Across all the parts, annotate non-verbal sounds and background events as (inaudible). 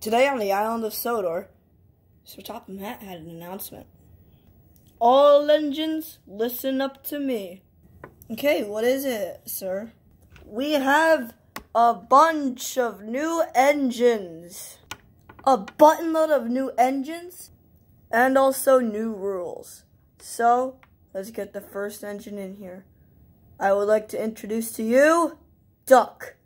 Today on the island of Sodor, Sir Topham Hatt had an announcement. All engines, listen up to me. Okay, what is it, sir? We have a bunch of new engines. A buttonload of new engines and also new rules. So, let's get the first engine in here. I would like to introduce to you Duck.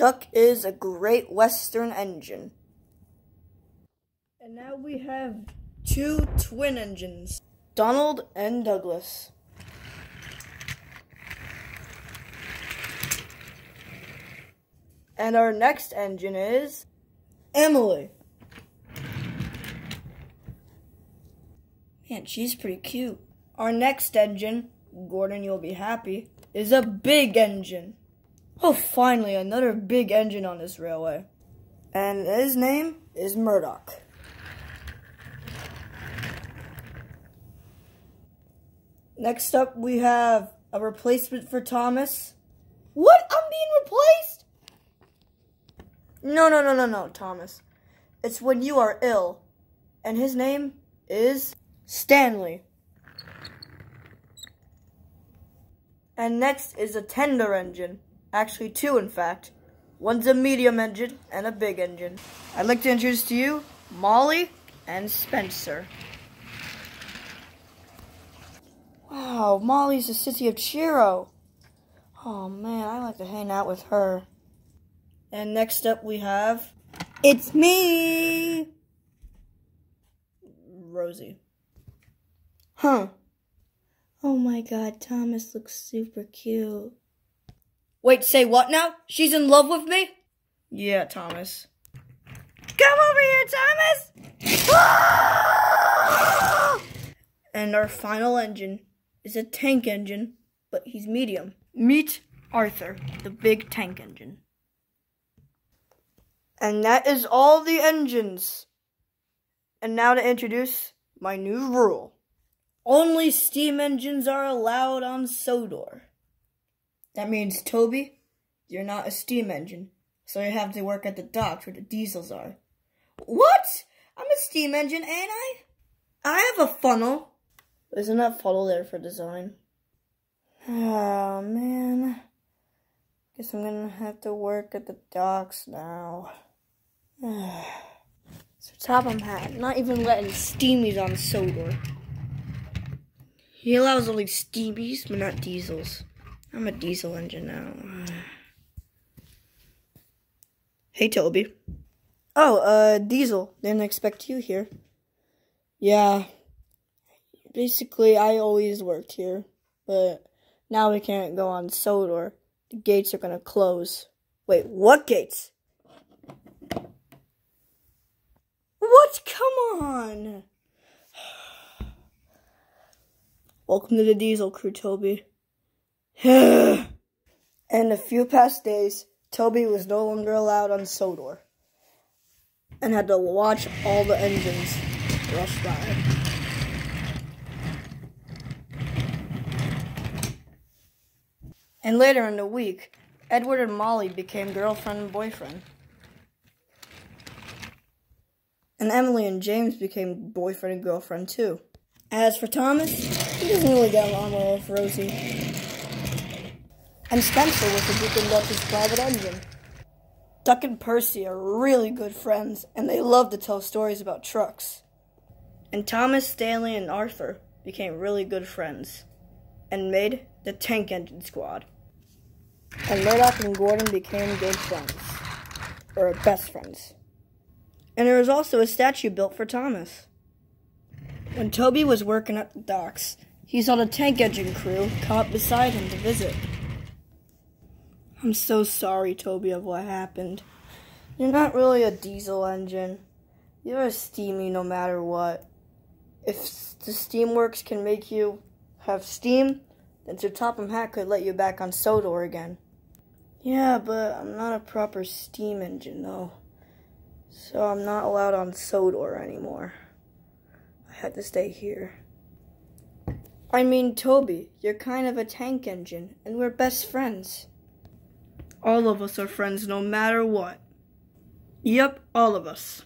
Duck is a great Western engine. And now we have two twin engines, Donald and Douglas. And our next engine is Emily. Man, she's pretty cute. Our next engine, Gordon, you'll be happy, is a big engine. Oh, finally, another big engine on this railway. And his name is Murdoch. Next up, we have a replacement for Thomas. What? I'm being replaced? No, no, no, no, no, Thomas. It's when you are ill. And his name is Stanley. And next is a tender engine. Actually, two, in fact. One's a medium engine and a big engine. I'd like to introduce to you Molly and Spencer. Wow, Molly's the city of Chiro. Oh man, I like to hang out with her. And next up we have It's me! Rosie. Huh. Oh my god, Thomas looks super cute. Wait, say what now? She's in love with me? Yeah, Thomas. Come over here, Thomas! (gasps) and our final engine is a tank engine, but he's medium. Meet Arthur, the big tank engine. And that is all the engines. And now to introduce my new rule. Only steam engines are allowed on Sodor. That means, Toby, you're not a steam engine, so you have to work at the docks where the diesels are. What? I'm a steam engine, ain't I? I have a funnel. Isn't that funnel there for design? Oh, man. Guess I'm gonna have to work at the docks now. (sighs) so Topham Hatt, not even letting steamies on Sodor. He allows only steamies, but not diesels. I'm a diesel engine now. (sighs) Hey, Toby. Oh, uh, Diesel. Didn't expect you here. Yeah. Basically, I always worked here, but now we can't go on Sodor. The gates are gonna close. Wait, what gates? What? Come on! (sighs) Welcome to the Diesel crew, Toby. (sighs) In a few past days, Toby was no longer allowed on Sodor and had to watch all the engines rush by. And later in the week, Edward and Molly became girlfriend and boyfriend. And Emily and James became boyfriend and girlfriend too. As for Thomas, he doesn't really get along well with Rosie and Spencer was the Duke and Duchess private engine. Duck and Percy are really good friends, and they love to tell stories about trucks. And Thomas, Stanley, and Arthur became really good friends and made the Tank Engine Squad. And Murdoch and Gordon became good friends, or best friends. And there was also a statue built for Thomas. When Toby was working at the docks, he saw the tank engine crew come up beside him to visit. I'm so sorry, Toby, of what happened. You're not really a diesel engine. You're a steamy no matter what. If the Steamworks can make you have steam, then Sir Topham Hatt could let you back on Sodor again. Yeah, but I'm not a proper steam engine, though. So I'm not allowed on Sodor anymore. I had to stay here. I mean, Toby, you're kind of a tank engine, and we're best friends. All of us are friends no matter what. Yep, all of us.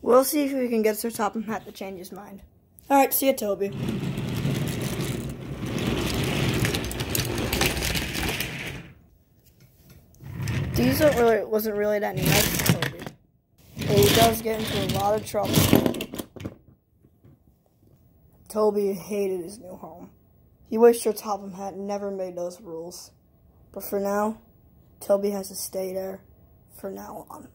We'll see if we can get Sir Topham Hatt to change his mind. Alright, see you, Toby. Diesel really wasn't really that nice to Toby. But he does get into a lot of trouble. Toby hated his new home. He wished Sir Topham Hatt never made those rules. But for now, Toby has to stay there for now on.